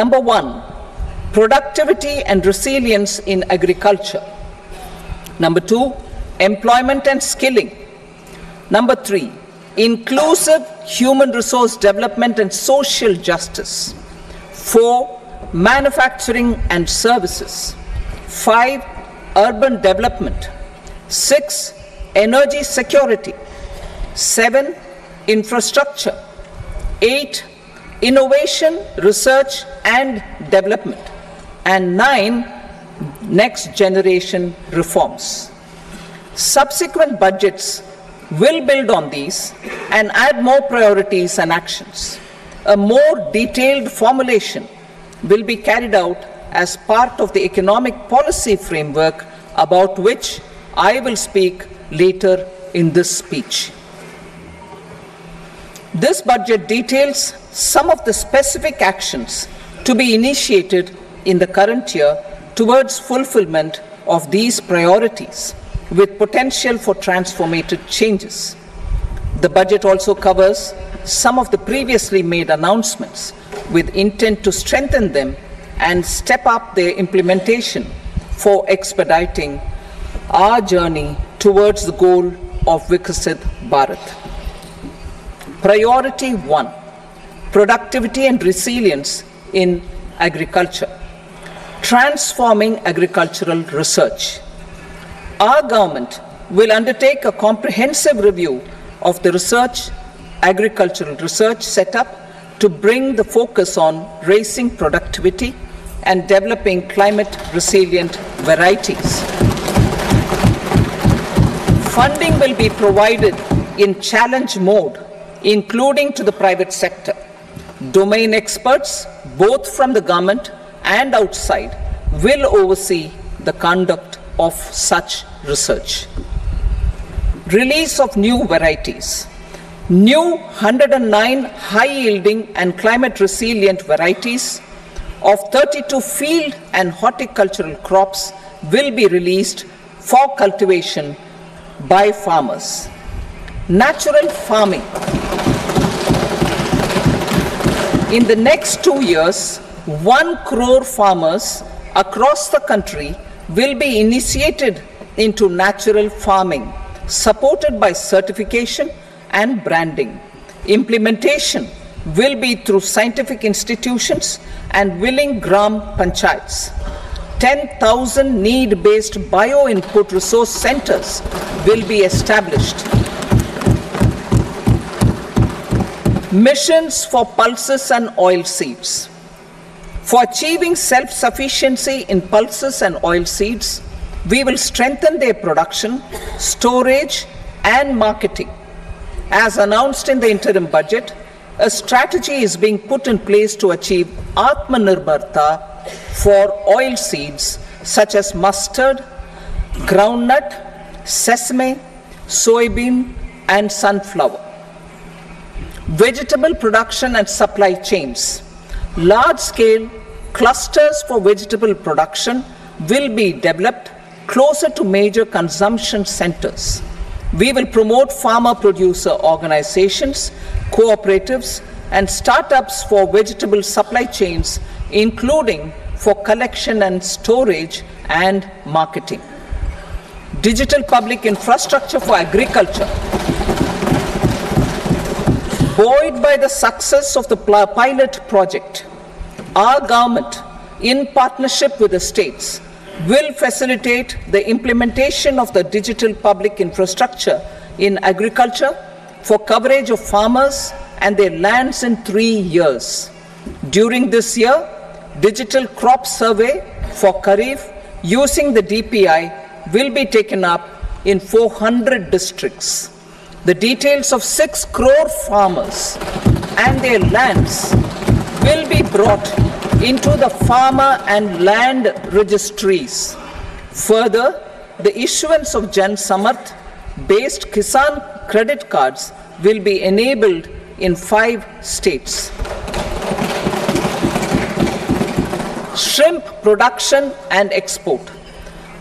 Number one, productivity and resilience in agriculture. Number two, employment and skilling. Number three, inclusive human resource development and social justice. Four, manufacturing and services. Five, urban development. Six, energy security. Seven, infrastructure. Eight, innovation, research and development. And nine, next generation reforms. Subsequent budgets will build on these and add more priorities and actions. A more detailed formulation will be carried out as part of the economic policy framework about which I will speak later in this speech. This budget details some of the specific actions to be initiated in the current year towards fulfillment of these priorities with potential for transformative changes. The budget also covers some of the previously made announcements with intent to strengthen them and step up their implementation for expediting our journey towards the goal of Viksit Bharat. Priority 1 Productivity and resilience in agriculture. Transforming agricultural research. Our government will undertake a comprehensive review of the research, agricultural research setup to bring the focus on raising productivity and developing climate resilient varieties. Funding will be provided in challenge mode, including to the private sector. Domain experts, both from the government and outside, will oversee the conduct of such research. Release of new varieties. New 109 high yielding and climate resilient varieties of 32 field and horticultural crops will be released for cultivation by farmers. Natural farming. In the next two years, one crore farmers across the country will be initiated into natural farming, supported by certification and branding. Implementation will be through scientific institutions and willing gram panchayats. 10,000 need based bio input resource centers will be established. Missions for pulses and oil seeds. For achieving self sufficiency in pulses and oil seeds, we will strengthen their production, storage, and marketing. As announced in the interim budget, a strategy is being put in place to achieve Atmanirbharta for oil seeds such as mustard, groundnut, sesame, soybean, and sunflower. Vegetable production and supply chains. Large scale clusters for vegetable production will be developed closer to major consumption centers. We will promote farmer producer organizations, cooperatives, and startups for vegetable supply chains, including for collection and storage and marketing. Digital public infrastructure for agriculture. Buoyed by the success of the pilot project, our government, in partnership with the states, will facilitate the implementation of the digital public infrastructure in agriculture for coverage of farmers and their lands in three years. During this year, digital crop survey for Kharif using the DPI will be taken up in 400 districts. The details of 6 crore farmers and their lands will be brought into the farmer and land registries. Further, the issuance of Jan Samarth based Kisan credit cards will be enabled in five states. Shrimp production and export.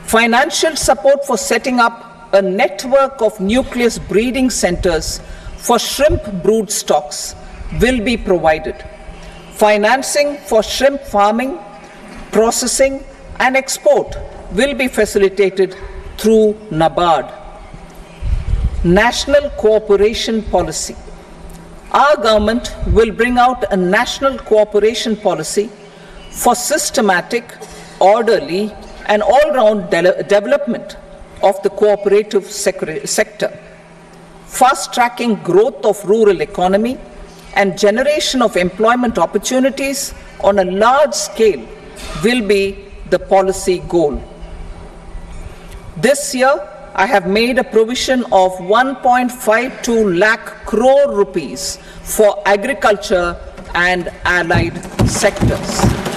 Financial support for setting up a network of nucleus breeding centers for shrimp brood stocks will be provided. Financing for shrimp farming, processing, and export will be facilitated through NABARD. National Cooperation Policy. Our government will bring out a national cooperation policy for systematic, orderly, and all round de- development of the cooperative sector, fast tracking growth of rural economy and generation of employment opportunities on a large scale will be the policy goal. This year, I have made a provision of 1.52 lakh crore rupees for agriculture and allied sectors.